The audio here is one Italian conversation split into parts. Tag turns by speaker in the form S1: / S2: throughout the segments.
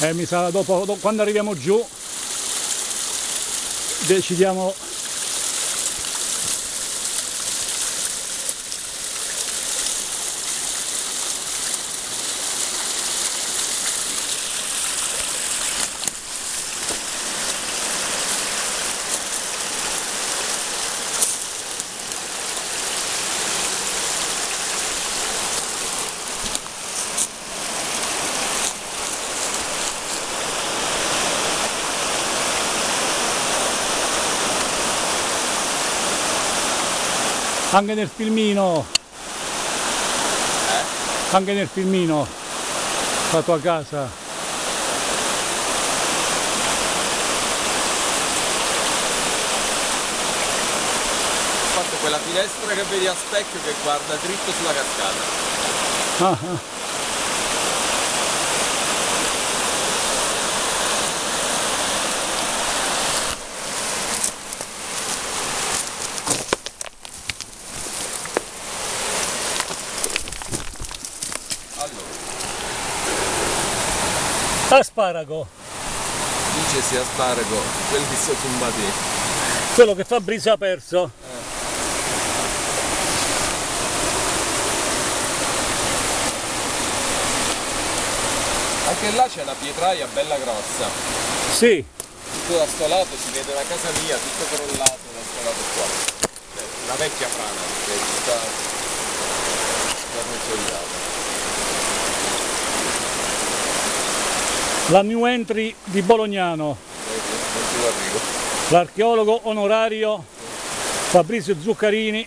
S1: Eh, mi sa dopo, do- quando arriviamo giù decidiamo anche nel filmino anche nel filmino la tua casa
S2: quella finestra che vedi a specchio che guarda dritto sulla cascata.
S1: Ah, ah. Asparago
S2: dicesi asparago, quelli sono tumbati.
S1: quello che Fabrizio ha perso
S2: Anche là c'è una pietraia bella grossa.
S1: sì
S2: Tutto da sto lato si vede la casa mia, tutto crollato da sto lato qua. Cioè, la vecchia frana, che è tutta, tutta consolidata.
S1: La new entry di Bolognano l'archeologo onorario Fabrizio Zuccarini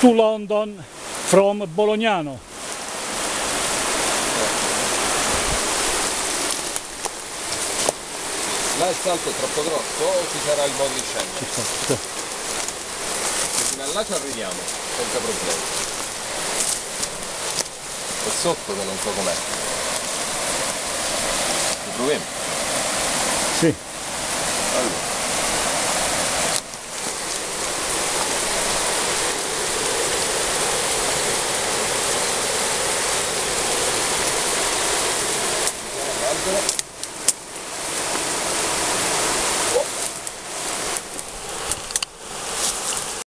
S1: to London from Bolognano
S2: Là il salto è troppo grosso o ci sarà il modo di scendere? Fino a là ci arriviamo, senza problemi. È sotto che non so com'è. Ci proviamo.
S1: sì
S2: Allora. L'albero.